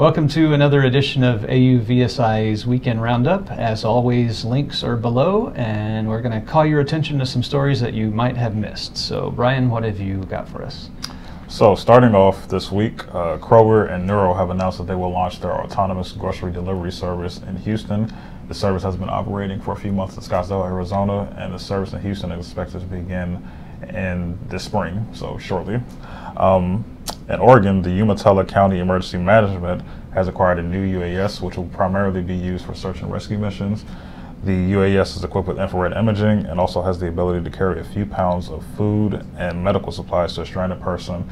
Welcome to another edition of AUVSI's Weekend Roundup. As always, links are below, and we're going to call your attention to some stories that you might have missed. So, Brian, what have you got for us? So, starting off this week, uh, Kroger and Nuro have announced that they will launch their autonomous grocery delivery service in Houston. The service has been operating for a few months in Scottsdale, Arizona, and the service in Houston is expected to begin in this spring, so shortly. Um, in Oregon, the Umatilla County Emergency Management has acquired a new UAS, which will primarily be used for search and rescue missions. The UAS is equipped with infrared imaging and also has the ability to carry a few pounds of food and medical supplies to a stranded person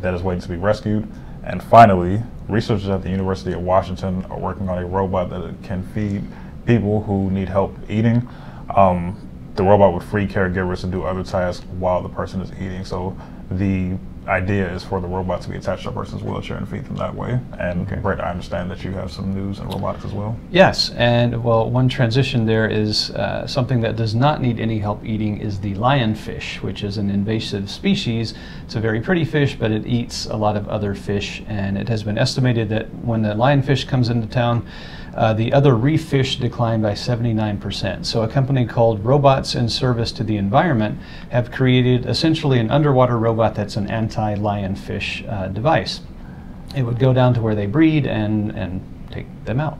that is waiting to be rescued. And finally, researchers at the University of Washington are working on a robot that can feed people who need help eating. Um, the robot would free caregivers to do other tasks while the person is eating. So the idea is for the robot to be attached to a person's wheelchair and feed them that way. And okay. Brett, I understand that you have some news in robotics as well. Yes, and well, one transition there is uh, something that does not need any help eating is the lionfish, which is an invasive species. It's a very pretty fish, but it eats a lot of other fish, and it has been estimated that when the lionfish comes into town, uh, the other reef fish declined by 79%. So a company called Robots in Service to the Environment have created essentially an underwater robot that's an anti-lionfish uh, device. It would go down to where they breed and, and take them out.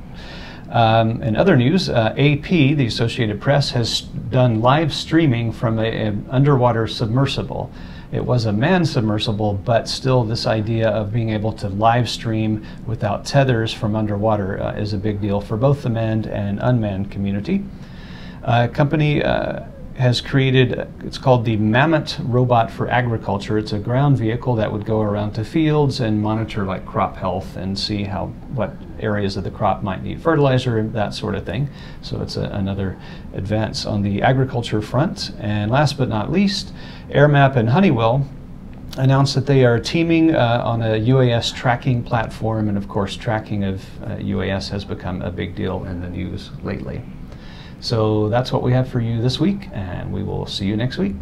Um, in other news, uh, AP, the Associated Press, has done live streaming from an underwater submersible. It was a manned submersible, but still, this idea of being able to live stream without tethers from underwater uh, is a big deal for both the manned and unmanned community. A company uh, has created, it's called the Mamut Robot for Agriculture. It's a ground vehicle that would go around to fields and monitor like crop health and see how what areas of the crop might need fertilizer, and that sort of thing. So it's a, another advance on the agriculture front. And last but not least, AirMap and Honeywell announced that they are teaming uh, on a UAS tracking platform, and of course, tracking of uh, UAS has become a big deal in the news lately. So that's what we have for you this week, and we will see you next week.